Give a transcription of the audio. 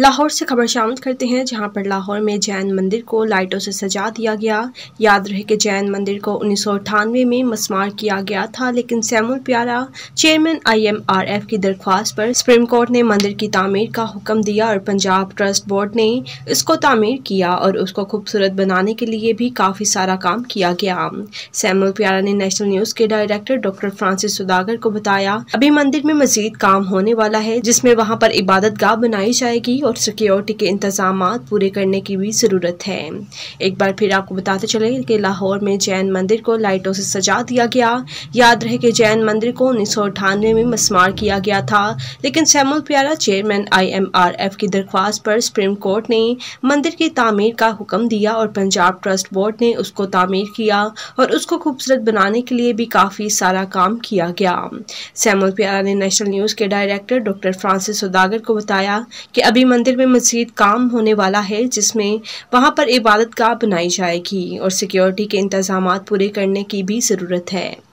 लाहौर से खबर शामिल करते हैं, जहाँ पर लाहौर में जैन मंदिर को लाइटों से सजा दिया गया। याद रहे कि जैन मंदिर को उन्नीस सौ अठानवे में मस्मार किया गया था, लेकिन सैमुल प्यारा चेयरमैन आईएमआरएफ की दरख्वास्त पर सुप्रीम कोर्ट ने मंदिर की तामीर का हुक्म दिया और पंजाब ट्रस्ट बोर्ड ने इसको तामीर किया और उसको खूबसूरत बनाने के लिए भी काफ़ी सारा काम किया गया। सैमुल प्यारा ने नेशनल न्यूज़ के डायरेक्टर डॉक्टर फ्रांसिस सुदागर को बताया, अभी मंदिर में मजीद काम होने वाला है, जिसमें वहाँ पर इबादत गाह बनाई जाएगी। और सिक्योरिटी के इंतज़ाम पूरे करने की भी ज़रूरत है। एक बार फिर आपको बताते चले कि लाहौर में जैन मंदिर को लाइटों से सजा दिया गया। याद रहे कि जैन मंदिर को उन्नीस में मस्मार किया गया था, लेकिन सैमुल प्यारा चेयरमैन आईएमआरएफ की दरख्वास्त पर सुप्रीम कोर्ट ने मंदिर की तामीर का हुक्म दिया और पंजाब ट्रस्ट बोर्ड ने उसको तामीर किया और उसको खूबसूरत बनाने के लिए भी काफ़ी सारा काम किया गया। सैमुल प्यारा ने नेशनल न्यूज़ के डायरेक्टर डॉक्टर फ्रांसिस सौदागर को बताया कि अभी मंदिर में मजीद काम होने वाला है, जिसमें वहाँ पर इबादत गाह बनाई जाएगी और सिक्योरिटी के इंतज़ाम पूरे करने की भी ज़रूरत है।